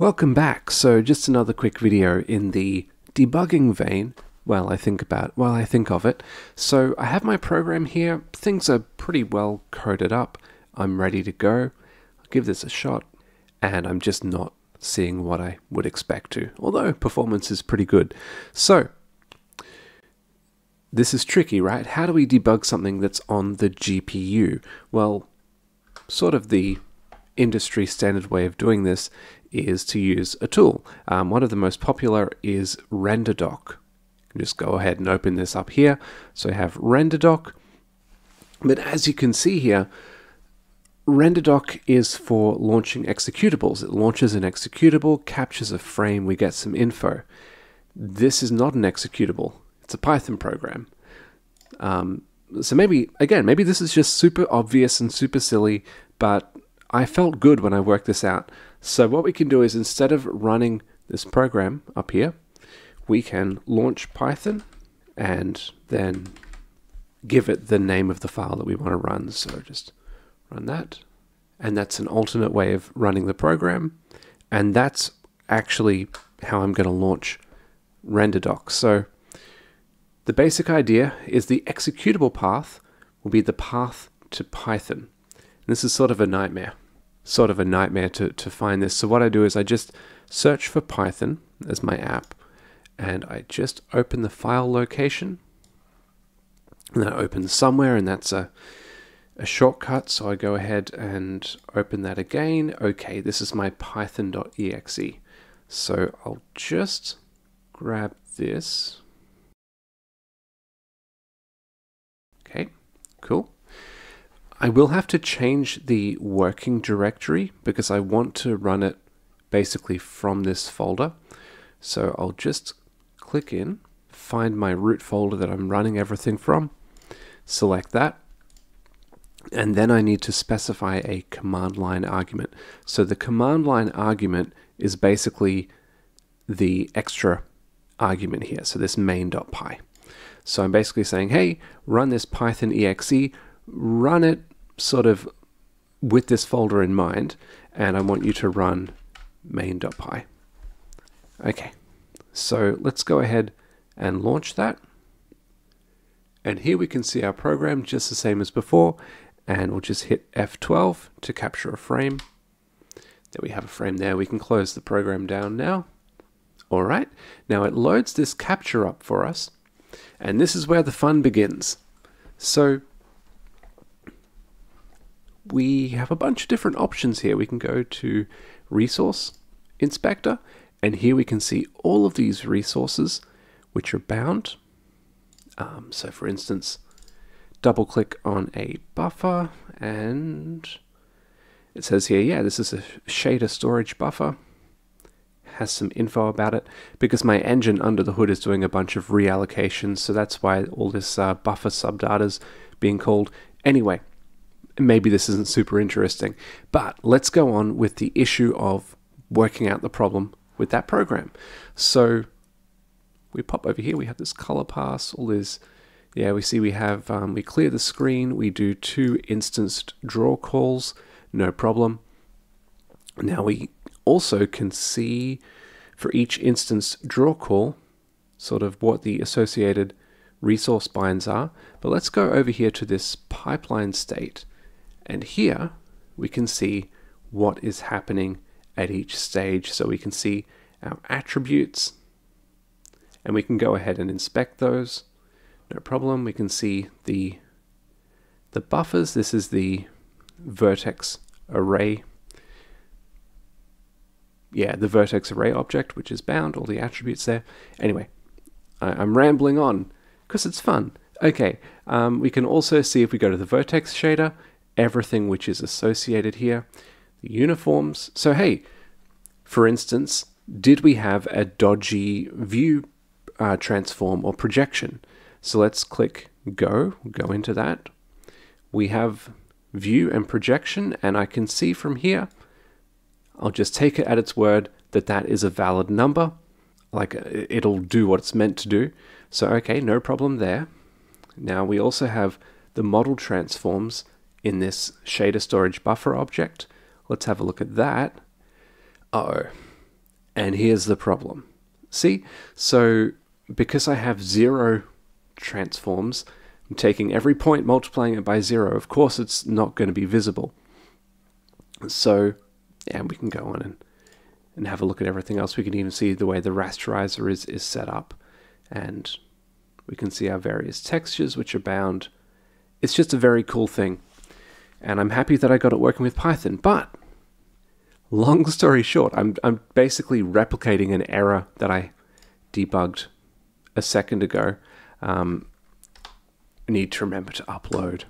Welcome back. So just another quick video in the debugging vein while I think about while I think of it. So I have my program here. Things are pretty well coded up. I'm ready to go. I'll give this a shot and I'm just not seeing what I would expect to, although performance is pretty good. So this is tricky, right? How do we debug something that's on the GPU? Well, sort of the industry standard way of doing this is to use a tool. Um, one of the most popular is RenderDoc. Just go ahead and open this up here. So I have RenderDoc. But as you can see here, RenderDoc is for launching executables. It launches an executable, captures a frame, we get some info. This is not an executable. It's a Python program. Um, so maybe, again, maybe this is just super obvious and super silly, but I felt good when I worked this out. So what we can do is instead of running this program up here, we can launch Python and then give it the name of the file that we want to run. So just run that. And that's an alternate way of running the program. And that's actually how I'm going to launch RenderDoc. So the basic idea is the executable path will be the path to Python. This is sort of a nightmare, sort of a nightmare to, to find this. So what I do is I just search for Python as my app, and I just open the file location, and that opens somewhere, and that's a, a shortcut. So I go ahead and open that again. Okay, this is my python.exe. So I'll just grab this. Okay, cool. I will have to change the working directory because I want to run it basically from this folder. So I'll just click in, find my root folder that I'm running everything from, select that, and then I need to specify a command line argument. So the command line argument is basically the extra argument here, so this main.py. So I'm basically saying, hey, run this Python exe, run it sort of with this folder in mind, and I want you to run main.py. Okay, so let's go ahead and launch that. And here we can see our program just the same as before, and we'll just hit F12 to capture a frame. There we have a frame there. We can close the program down now. All right, now it loads this capture up for us, and this is where the fun begins. So we have a bunch of different options here. We can go to Resource Inspector, and here we can see all of these resources which are bound. Um, so for instance, double click on a buffer and it says here, yeah, this is a shader storage buffer. Has some info about it because my engine under the hood is doing a bunch of reallocations, so that's why all this uh, buffer subdata is being called. Anyway, maybe this isn't super interesting. But let's go on with the issue of working out the problem with that program. So we pop over here, we have this color pass, all this, yeah, we see we have, um, we clear the screen, we do two instanced draw calls, no problem. Now we also can see for each instance draw call, sort of what the associated resource binds are. But let's go over here to this pipeline state. And here we can see what is happening at each stage. So we can see our attributes and we can go ahead and inspect those. No problem. We can see the, the buffers. This is the vertex array. Yeah, the vertex array object, which is bound, all the attributes there. Anyway, I, am rambling on because it's fun. Okay, um, we can also see if we go to the vertex shader, everything which is associated here, the uniforms. So hey, for instance, did we have a dodgy view uh, transform or projection? So let's click go, go into that. We have view and projection, and I can see from here, I'll just take it at its word that that is a valid number. Like uh, it'll do what it's meant to do. So okay, no problem there. Now we also have the model transforms in this shader storage buffer object. Let's have a look at that. Oh, And here's the problem. See, so because I have zero transforms, I'm taking every point, multiplying it by zero, of course it's not going to be visible. So, yeah, we can go on and, and have a look at everything else. We can even see the way the rasterizer is, is set up. And we can see our various textures which are bound. It's just a very cool thing. And I'm happy that I got it working with Python. But, long story short, I'm, I'm basically replicating an error that I debugged a second ago. Um, need to remember to upload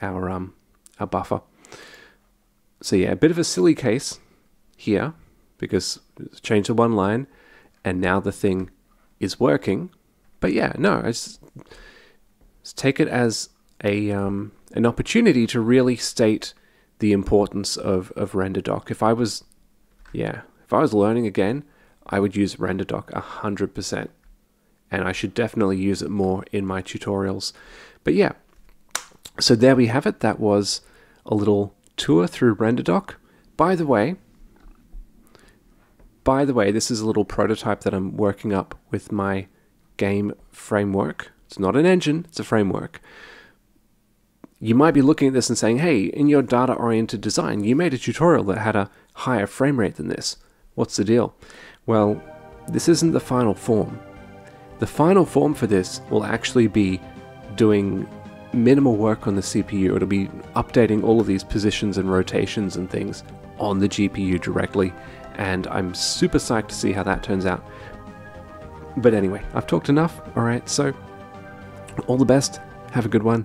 our um, our buffer. So yeah, a bit of a silly case here because it's changed to one line and now the thing is working. But yeah, no, I just take it as a um, an opportunity to really state the importance of, of RenderDoc. If I was, yeah, if I was learning again, I would use RenderDoc 100%. And I should definitely use it more in my tutorials. But yeah, so there we have it. That was a little tour through RenderDoc. By the way, by the way, this is a little prototype that I'm working up with my game framework. It's not an engine, it's a framework. You might be looking at this and saying, hey, in your data oriented design, you made a tutorial that had a higher frame rate than this. What's the deal? Well, this isn't the final form. The final form for this will actually be doing minimal work on the CPU. It'll be updating all of these positions and rotations and things on the GPU directly, and I'm super psyched to see how that turns out. But anyway, I've talked enough. Alright, so all the best, have a good one,